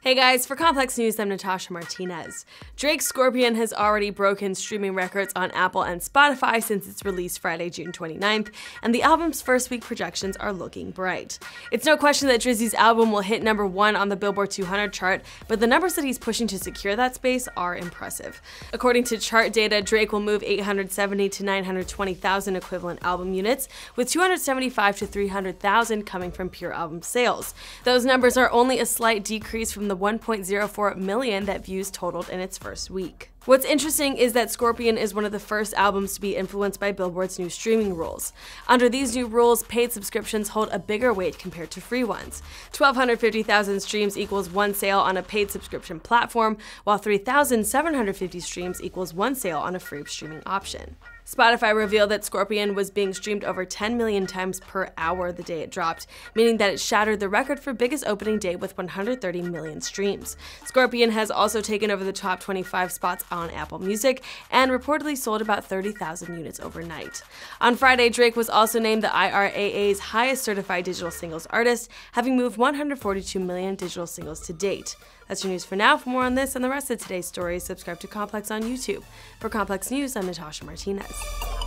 Hey guys, for Complex News, I'm Natasha Martinez. Drake's Scorpion has already broken streaming records on Apple and Spotify since its release Friday, June 29th, and the album's first week projections are looking bright. It's no question that Drizzy's album will hit number one on the Billboard 200 chart, but the numbers that he's pushing to secure that space are impressive. According to chart data, Drake will move 870 to 920,000 equivalent album units, with 275 to 300,000 coming from pure album sales. Those numbers are only a slight decrease from the 1.04 million that views totaled in its first week. What's interesting is that Scorpion is one of the first albums to be influenced by Billboard's new streaming rules. Under these new rules, paid subscriptions hold a bigger weight compared to free ones. 1,250,000 streams equals one sale on a paid subscription platform, while 3,750 streams equals one sale on a free streaming option. Spotify revealed that Scorpion was being streamed over 10 million times per hour the day it dropped, meaning that it shattered the record for biggest opening day with 130 million streams. Scorpion has also taken over the top 25 spots on Apple Music and reportedly sold about 30,000 units overnight. On Friday, Drake was also named the RIAA's highest certified digital singles artist, having moved 142 million digital singles to date. That's your news for now. For more on this and the rest of today's stories, subscribe to Complex on YouTube. For Complex News, I'm Natasha Martinez.